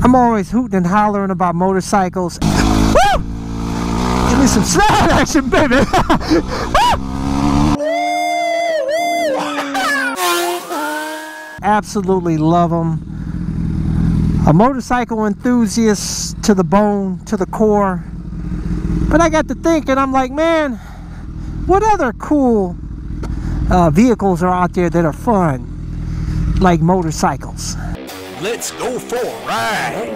I'm always hooting and hollering about motorcycles. Woo! Give me some slide action, baby. Absolutely love them. A motorcycle enthusiast to the bone, to the core. But I got to thinking, I'm like, man, what other cool uh, vehicles are out there that are fun, like motorcycles? Let's go for a ride.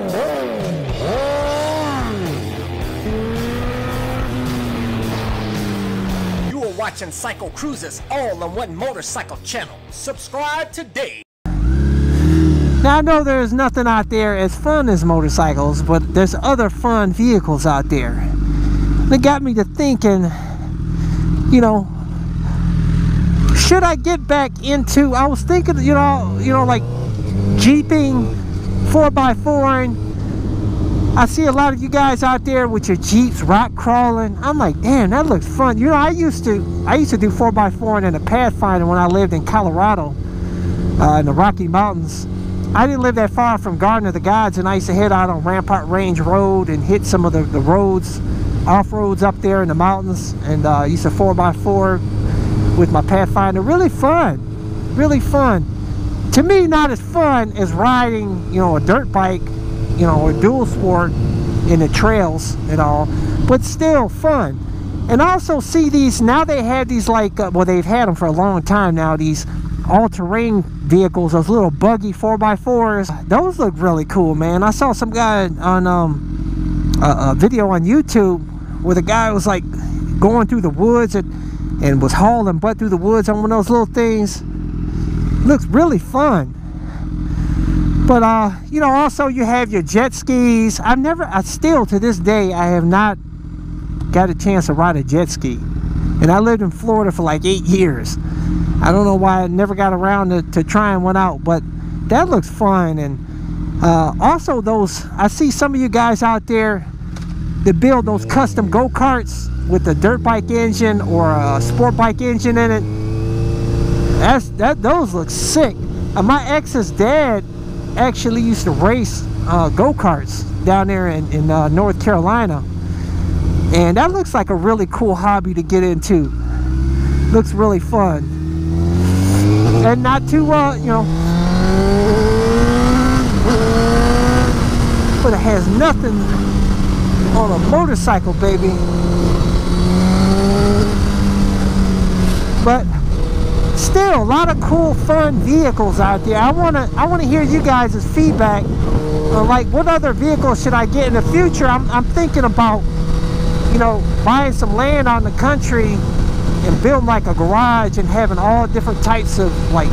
You are watching CycleCruza all on one motorcycle channel. Subscribe today. Now I know there's nothing out there as fun as motorcycles, but there's other fun vehicles out there. That got me to thinking, you know, should I get back into? I was thinking, you know, you know, like jeeping, four by four, and I see a lot of you guys out there with your jeeps rock crawling. I'm like, damn, that looks fun. You know, I used to, I used to do four by four and in a Pathfinder when I lived in Colorado, uh, in the Rocky Mountains. I didn't live that far from Garden of the Gods, and I used to head out on Rampart Range Road and hit some of the, the roads, off roads up there in the mountains, and uh, used to four by four with my Pathfinder. Really fun, really fun. To me, not as fun as riding, you know, a dirt bike, you know, or dual sport in the trails and all, but still fun. And also see these now they have these like uh, well they've had them for a long time now these all-terrain vehicles those little buggy 4x4s those look really cool man. I saw some guy on um, a, a video on youtube where the guy was like going through the woods and, and was hauling butt through the woods on one of those little things looks really fun but uh you know also you have your jet skis i've never i still to this day i have not got a chance to ride a jet ski and i lived in florida for like eight years I don't know why I never got around to, to trying one out, but that looks fun. And uh, also those, I see some of you guys out there that build those custom go-karts with the dirt bike engine or a sport bike engine in it. That's that. Those look sick. Uh, my ex's dad actually used to race uh, go-karts down there in, in uh, North Carolina. And that looks like a really cool hobby to get into. Looks really fun and not too uh you know but it has nothing on a motorcycle baby but still a lot of cool fun vehicles out there. I want to i want to hear you guys' feedback. On like what other vehicles should i get in the future? I'm, I'm thinking about you know buying some land on the country and building like a garage and having all different types of like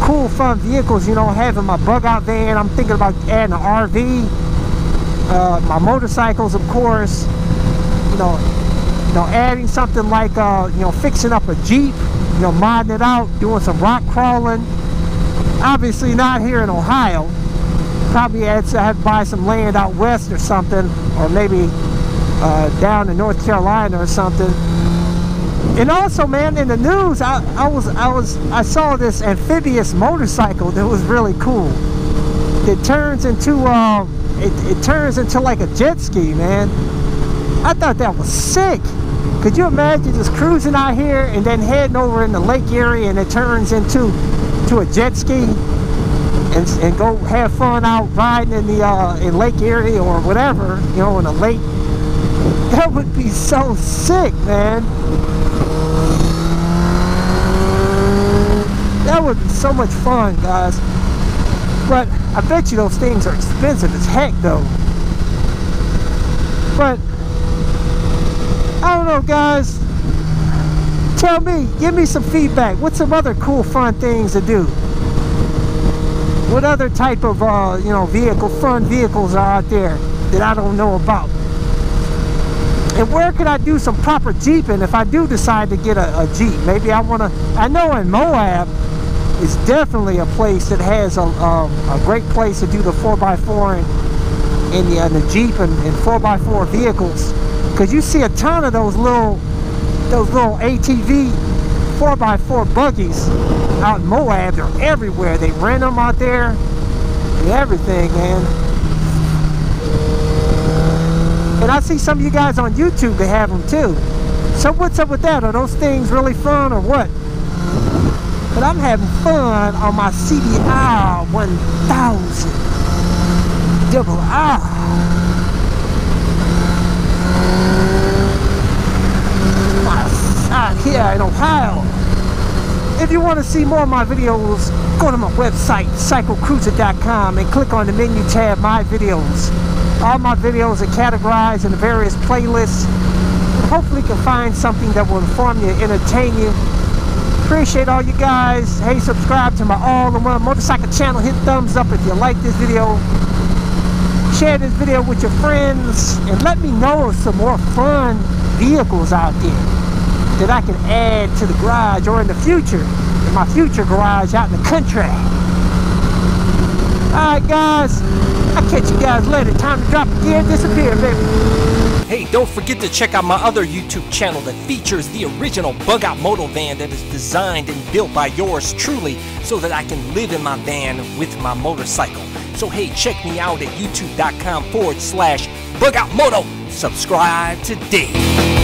cool fun vehicles you know having my bug out van i'm thinking about adding an rv uh, my motorcycles of course. You know you know adding something like uh, you know fixing up a jeep you know modding it out doing some rock crawling obviously not here in ohio probably had to to buy some land out west or something or maybe uh, down in north carolina or something and also, man, in the news, I, I was, I was, I saw this amphibious motorcycle that was really cool. It turns into, um, it, it turns into like a jet ski, man. I thought that was sick. Could you imagine just cruising out here and then heading over in the lake area and it turns into, to a jet ski? And, and go have fun out riding in the uh, in Lake Erie or whatever, you know, in a lake. That would be so sick, man. That would be so much fun, guys. But I bet you those things are expensive as heck, though. But I don't know, guys. Tell me, give me some feedback. What's some other cool, fun things to do? What other type of, uh, you know, vehicle, fun vehicles are out there that I don't know about? And where can I do some proper Jeeping if I do decide to get a, a Jeep? Maybe I want to, I know in Moab, is definitely a place that has a, um, a great place to do the 4x4 and, and, the, and the Jeep and, and 4x4 vehicles. Because you see a ton of those little, those little ATV 4x4 buggies out in Moab. They're everywhere. They rent them out there everything, man. And I see some of you guys on YouTube that have them too. So what's up with that? Are those things really fun or what? But I'm having fun on my CBR 1000 double R. Here in Ohio. If you want to see more of my videos, go to my website, cyclecruza.com, and click on the menu tab, My Videos. All my videos are categorized in the various playlists. Hopefully you can find something that will inform you, entertain you. Appreciate all you guys. Hey, subscribe to my all-in-one motorcycle channel. Hit thumbs up if you like this video. Share this video with your friends. And let me know some more fun vehicles out there that I can add to the garage or in the future, in my future garage out in the country. Alright guys, I'll catch you guys later. Time to drop gear disappear, baby. Hey, don't forget to check out my other YouTube channel that features the original bug out moto van that is designed and built by yours truly so that I can live in my van with my motorcycle. So hey, check me out at youtube.com forward slash bug out moto. Subscribe today.